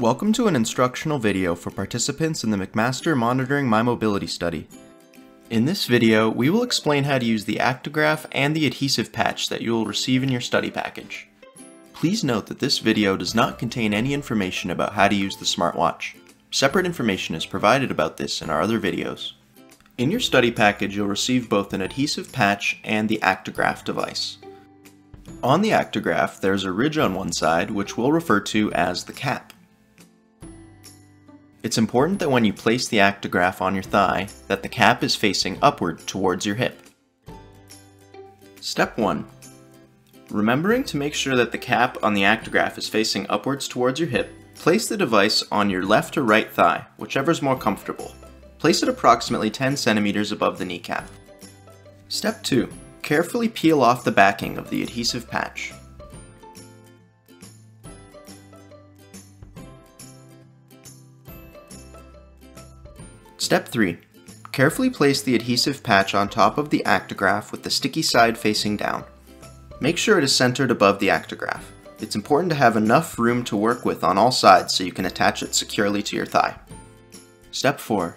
Welcome to an instructional video for participants in the McMaster Monitoring My Mobility study. In this video, we will explain how to use the Actigraph and the adhesive patch that you will receive in your study package. Please note that this video does not contain any information about how to use the smartwatch. Separate information is provided about this in our other videos. In your study package, you'll receive both an adhesive patch and the Actigraph device. On the Actigraph, there's a ridge on one side, which we'll refer to as the cap. It's important that when you place the Actigraph on your thigh, that the cap is facing upward towards your hip. Step 1. Remembering to make sure that the cap on the Actigraph is facing upwards towards your hip, place the device on your left or right thigh, whichever is more comfortable. Place it approximately 10 centimeters above the kneecap. Step 2. Carefully peel off the backing of the adhesive patch. Step 3. Carefully place the adhesive patch on top of the Actigraph with the sticky side facing down. Make sure it is centered above the Actigraph. It's important to have enough room to work with on all sides so you can attach it securely to your thigh. Step 4.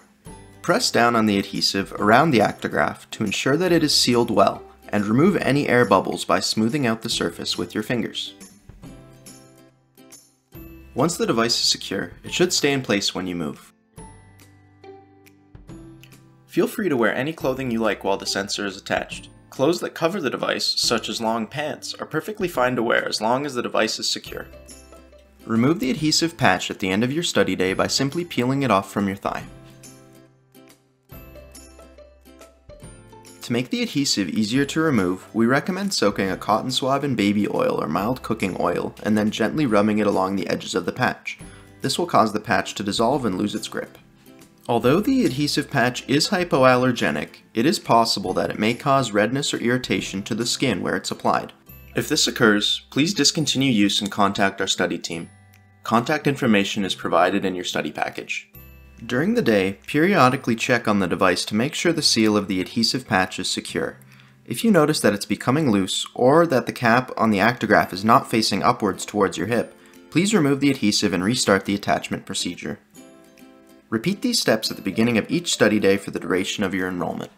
Press down on the adhesive around the Actigraph to ensure that it is sealed well, and remove any air bubbles by smoothing out the surface with your fingers. Once the device is secure, it should stay in place when you move. Feel free to wear any clothing you like while the sensor is attached. Clothes that cover the device, such as long pants, are perfectly fine to wear as long as the device is secure. Remove the adhesive patch at the end of your study day by simply peeling it off from your thigh. To make the adhesive easier to remove, we recommend soaking a cotton swab in baby oil or mild cooking oil and then gently rubbing it along the edges of the patch. This will cause the patch to dissolve and lose its grip. Although the adhesive patch is hypoallergenic, it is possible that it may cause redness or irritation to the skin where it's applied. If this occurs, please discontinue use and contact our study team. Contact information is provided in your study package. During the day, periodically check on the device to make sure the seal of the adhesive patch is secure. If you notice that it's becoming loose, or that the cap on the Actigraph is not facing upwards towards your hip, please remove the adhesive and restart the attachment procedure. Repeat these steps at the beginning of each study day for the duration of your enrollment.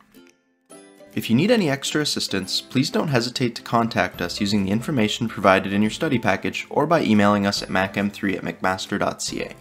If you need any extra assistance, please don't hesitate to contact us using the information provided in your study package or by emailing us at macm3 at mcmaster.ca.